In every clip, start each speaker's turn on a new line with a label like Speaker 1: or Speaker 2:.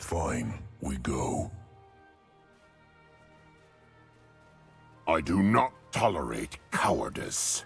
Speaker 1: Fine, we go.
Speaker 2: I do not tolerate cowardice.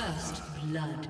Speaker 3: First blood.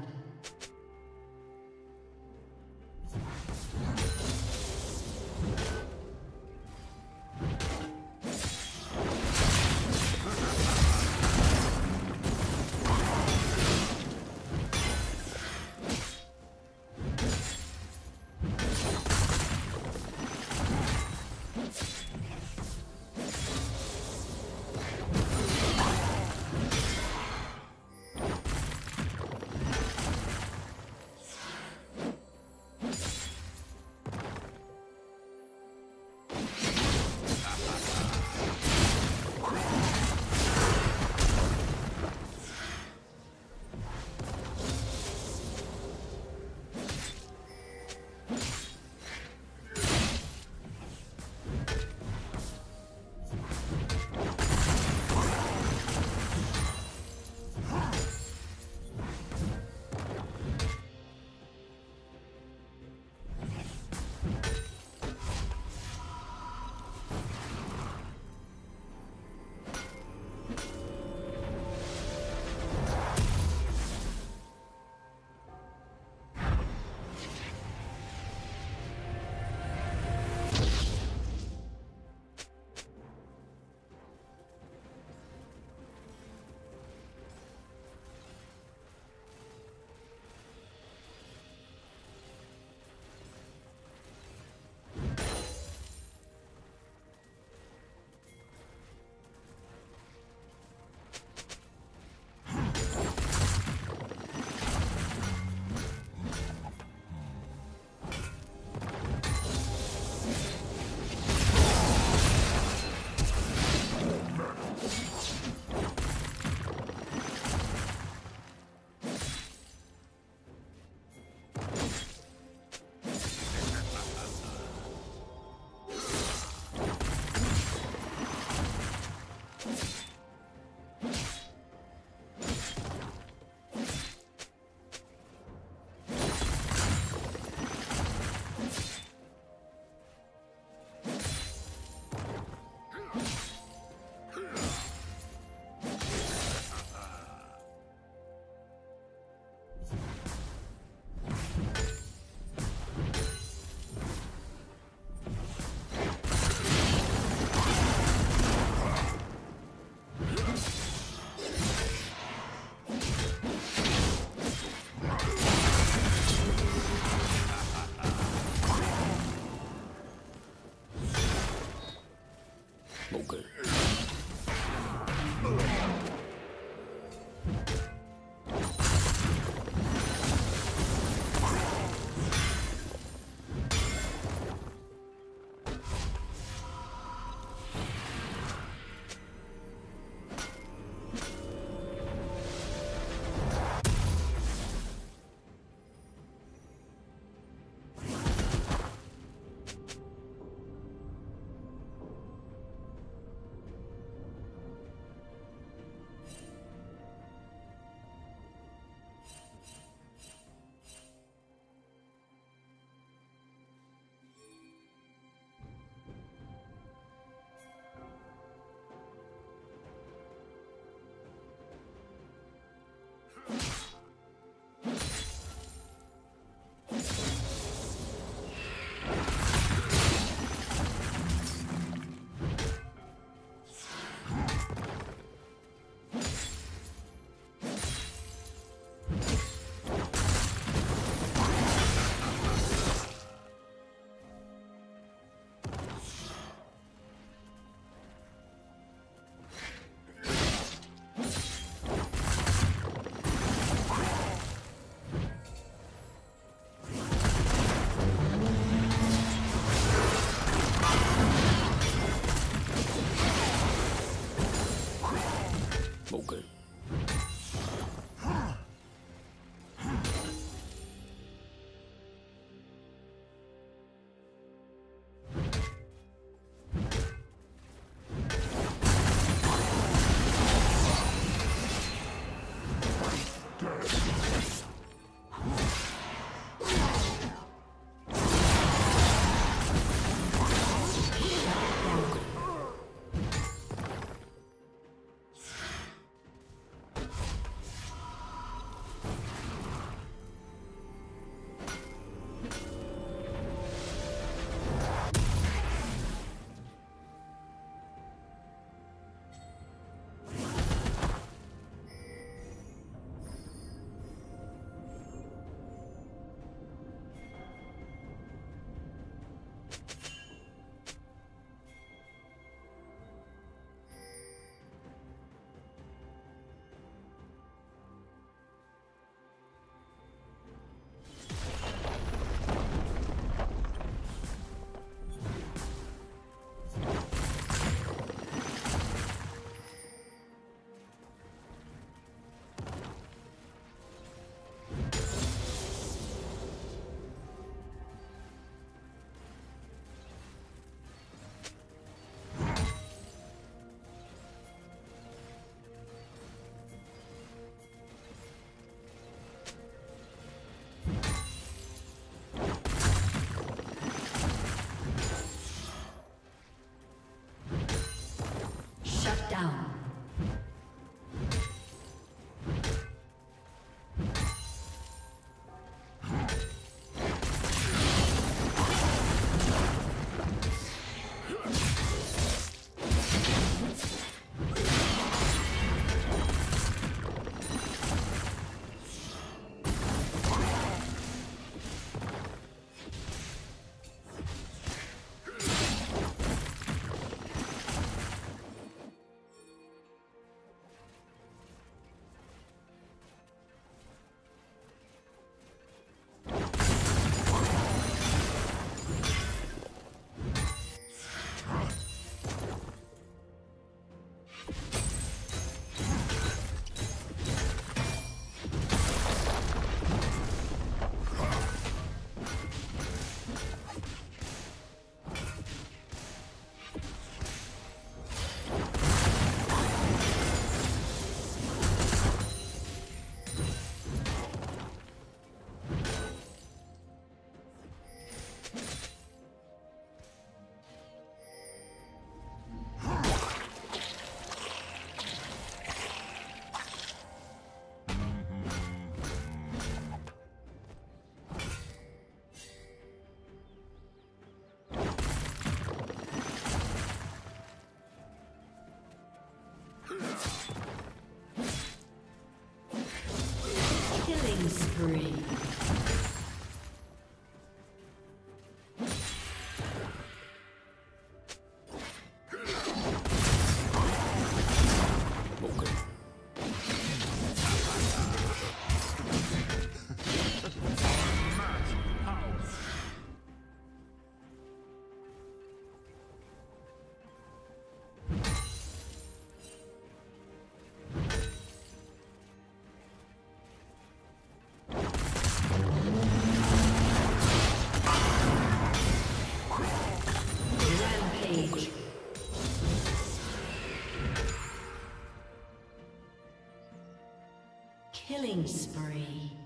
Speaker 3: Killing spree.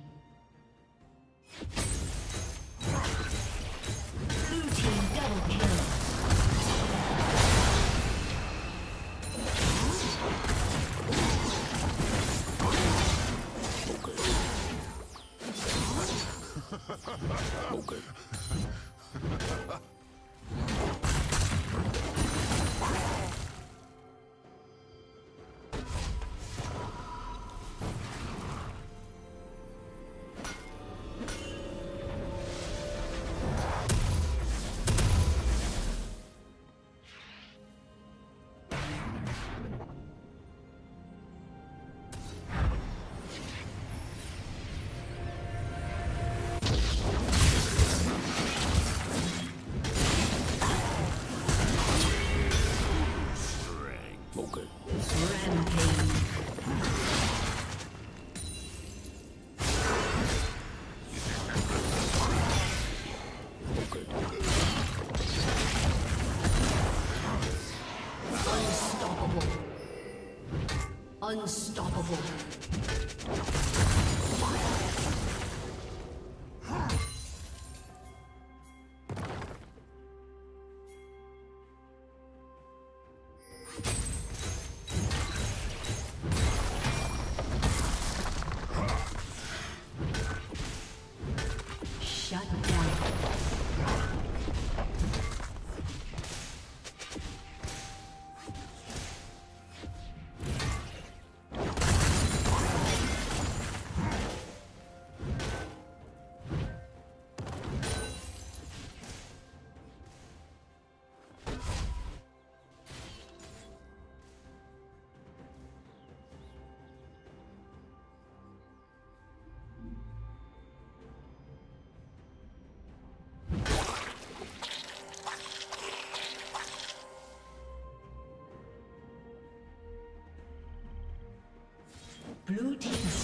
Speaker 3: Blue team